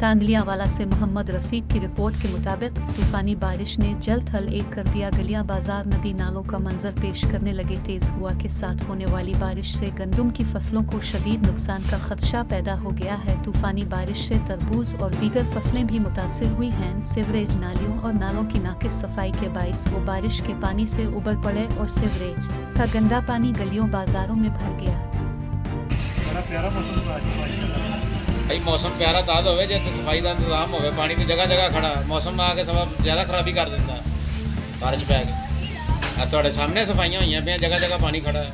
तांदलियावाला से मोहम्मद रफीक की रिपोर्ट के मुताबिक, तूफानी बारिश ने जल थल एक कर दिया। गलिया बाज़ार, नदी नालों का मंजर पेश करने लगे। तेज हुआ के साथ होने वाली बारिश से गंदुम की फ़सलों को शदीद नुकसान का खदशा पैदा हो गया है। तूफानी बारिश से तरबूज और दीगर फ़सलें भी मुतासर हुई हैं। सिवरेज नालियों और नालों की नाकिस सफ़ाई के बायस वो बारिश के पानी से उबर पड़े और सिवरेज का गंदा पानी गलियों बाजारों में भर गया। ਭਾਈ ਮੌਸਮ ਪਿਆਰਾ ਤਾਂ ਹੋਵੇ, ਜੇ ਤੇ ਸਫ਼ਾਈ ਦਾ ਇੰਤਜ਼ਾਮ ਹੋਵੇ, ਪਾਣੀ ਤੇ ਜਗ੍ਹਾ ਜਗ੍ਹਾ ਖੜਾ, ਮੌਸਮ ਆ ਕੇ ਸਭ ਜ਼ਿਆਦਾ ਖਰਾਬੀ ਕਰ ਦਿੰਦਾ, ਬਾਰਿਸ਼ ਪੈ ਕੇ ਆ ਤੁਹਾਡੇ ਸਾਹਮਣੇ ਸਫਾਈਆਂ ਹੋਈਆਂ ਪਈਆਂ, ਜਗ੍ਹਾ ਜਗ੍ਹਾ ਪਾਣੀ ਖੜਾ ਹੈ।